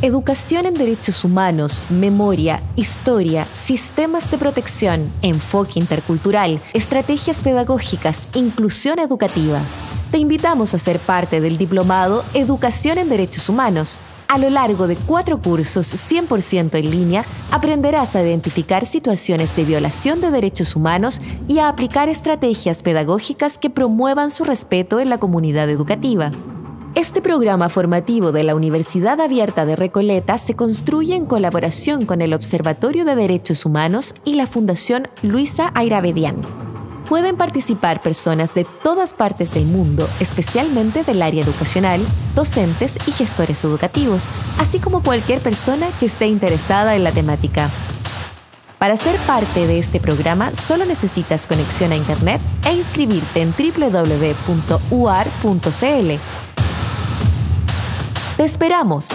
Educación en derechos humanos, memoria, historia, sistemas de protección, enfoque intercultural, estrategias pedagógicas, inclusión educativa. Te invitamos a ser parte del diplomado Educación en Derechos Humanos. A lo largo de cuatro cursos 100% en línea, aprenderás a identificar situaciones de violación de derechos humanos y a aplicar estrategias pedagógicas que promuevan su respeto en la comunidad educativa. Este programa formativo de la Universidad Abierta de Recoleta se construye en colaboración con el Observatorio de Derechos Humanos y la Fundación Luisa Airavedian. Pueden participar personas de todas partes del mundo, especialmente del área educacional, docentes y gestores educativos, así como cualquier persona que esté interesada en la temática. Para ser parte de este programa solo necesitas conexión a Internet e inscribirte en www.uar.cl te esperamos.